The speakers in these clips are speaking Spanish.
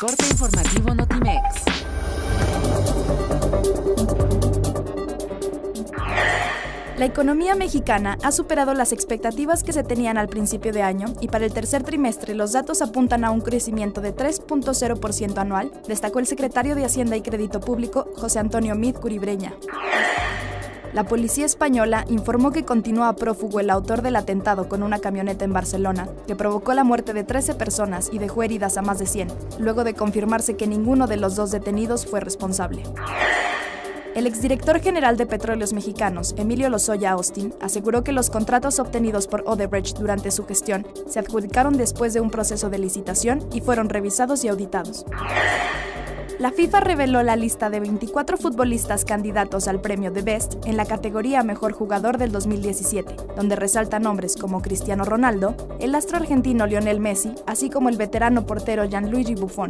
Corte informativo Notimex. La economía mexicana ha superado las expectativas que se tenían al principio de año y para el tercer trimestre los datos apuntan a un crecimiento de 3.0% anual, destacó el secretario de Hacienda y Crédito Público, José Antonio Mid Curibreña. La policía española informó que continúa prófugo el autor del atentado con una camioneta en Barcelona, que provocó la muerte de 13 personas y dejó heridas a más de 100, luego de confirmarse que ninguno de los dos detenidos fue responsable. El exdirector general de Petróleos Mexicanos, Emilio Lozoya Austin, aseguró que los contratos obtenidos por Odebrecht durante su gestión se adjudicaron después de un proceso de licitación y fueron revisados y auditados. La FIFA reveló la lista de 24 futbolistas candidatos al premio de Best en la categoría Mejor Jugador del 2017, donde resalta nombres como Cristiano Ronaldo, el astro argentino Lionel Messi, así como el veterano portero Gianluigi Buffon.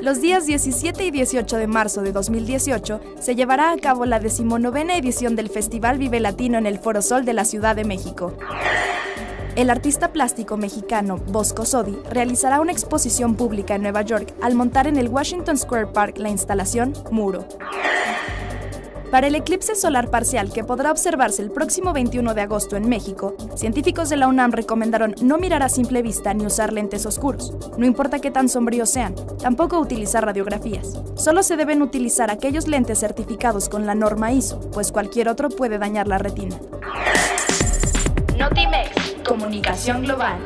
Los días 17 y 18 de marzo de 2018 se llevará a cabo la decimonovena edición del Festival Vive Latino en el Foro Sol de la Ciudad de México. El artista plástico mexicano Bosco Sodi realizará una exposición pública en Nueva York al montar en el Washington Square Park la instalación Muro. Para el eclipse solar parcial que podrá observarse el próximo 21 de agosto en México, científicos de la UNAM recomendaron no mirar a simple vista ni usar lentes oscuros, no importa qué tan sombríos sean, tampoco utilizar radiografías. Solo se deben utilizar aquellos lentes certificados con la norma ISO, pues cualquier otro puede dañar la retina. Notimex, Comunicación Global.